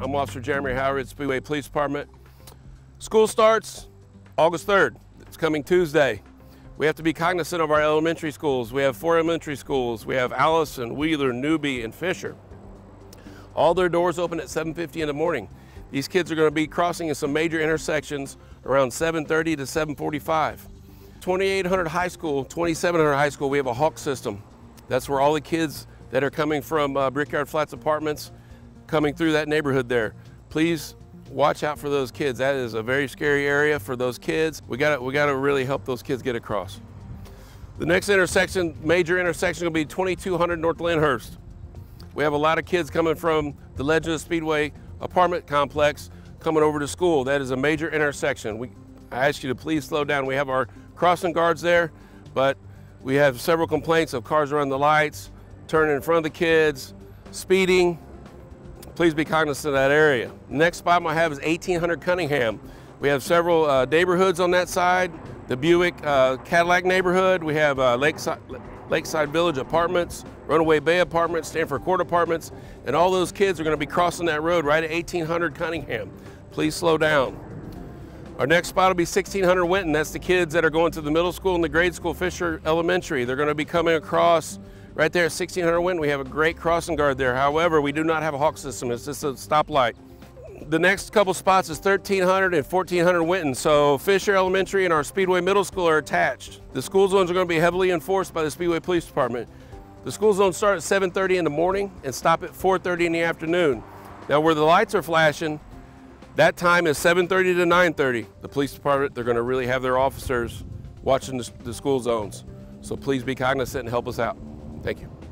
I'm Officer Jereme Howery, Speedway Police Department. School starts August 3rd. It's coming Tuesday. We have to be cognizant of our elementary schools. We have four elementary schools. We have Allison, Wheeler, Newby, and Fisher. All their doors open at 7.50 in the morning. These kids are going to be crossing in some major intersections around 7.30 to 7.45. 2800 High School, 2700 High School, we have a Hawk system. That's where all the kids that are coming from uh, Brickyard Flats Apartments coming through that neighborhood there. Please watch out for those kids. That is a very scary area for those kids. We got we got to really help those kids get across. The next intersection, major intersection, will be 2200 North Lyndhurst. We have a lot of kids coming from the Legend of Speedway apartment complex coming over to school. That is a major intersection. We, I ask you to please slow down. We have our crossing guards there, but we have several complaints of cars running the lights, turning in front of the kids, speeding, please be cognizant of that area. Next spot I have is 1800 Cunningham. We have several uh, neighborhoods on that side. The Buick uh, Cadillac neighborhood. We have uh, Lakeside, Lakeside Village Apartments, Runaway Bay Apartments, Stanford Court Apartments, and all those kids are going to be crossing that road right at 1800 Cunningham. Please slow down. Our next spot will be 1600 Winton. That's the kids that are going to the middle school and the grade school, Fisher Elementary. They're going to be coming across Right there 1600 Winton, we have a great crossing guard there. However, we do not have a hawk system. It's just a stoplight. The next couple spots is 1300 and 1400 Winton. So Fisher Elementary and our Speedway Middle School are attached. The school zones are going to be heavily enforced by the Speedway Police Department. The school zones start at 7.30 in the morning and stop at 4.30 in the afternoon. Now where the lights are flashing, that time is 7.30 to 9.30. The police department, they're going to really have their officers watching the school zones. So please be cognizant and help us out. Thank you.